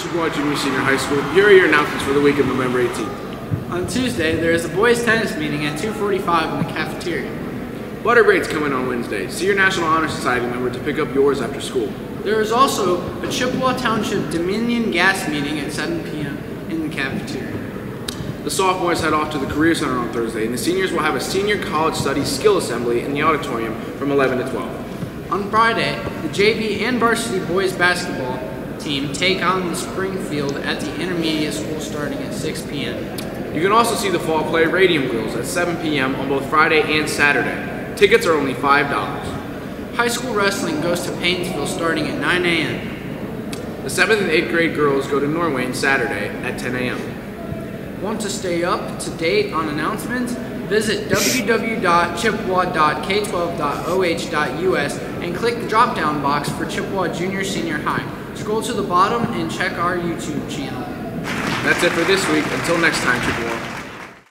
Chippewa Junior Senior High School. Here are your announcements for the week of November 18th. On Tuesday, there is a boys' tennis meeting at 2:45 in the cafeteria. Butter Braid's coming on Wednesday. See your National Honor Society member to pick up yours after school. There is also a Chippewa Township Dominion Gas meeting at 7 p.m. in the cafeteria. The sophomores head off to the Career Center on Thursday, and the seniors will have a senior college study skill assembly in the auditorium from 11 to 12. On Friday, the JV and varsity boys basketball team take on the Springfield at the intermediate school starting at 6 p.m. You can also see the fall play Radium Girls at 7 p.m. on both Friday and Saturday. Tickets are only $5. High school wrestling goes to Painesville starting at 9 a.m. The 7th and 8th grade girls go to Norwayne Saturday at 10 a.m. Want to stay up to date on announcements? Visit www.chippewa.k12.oh.us and click the drop down box for Chippewa Junior Senior High. Scroll to the bottom and check our YouTube channel. That's it for this week. Until next time, Chippewa.